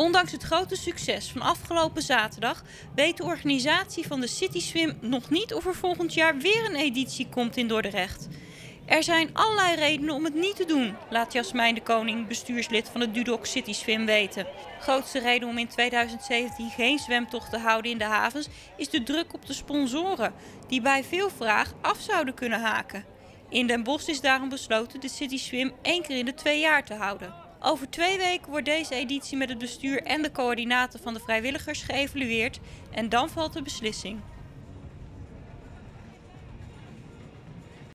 Ondanks het grote succes van afgelopen zaterdag weet de organisatie van de City Swim nog niet of er volgend jaar weer een editie komt in Dordrecht. Er zijn allerlei redenen om het niet te doen, laat Jasmijn de Koning, bestuurslid van het Dudok City Swim, weten. Grootste reden om in 2017 geen zwemtocht te houden in de havens is de druk op de sponsoren, die bij veel vraag af zouden kunnen haken. In Den Bosch is daarom besloten de City Swim één keer in de twee jaar te houden. Over twee weken wordt deze editie met het bestuur en de coördinaten van de vrijwilligers geëvalueerd en dan valt de beslissing.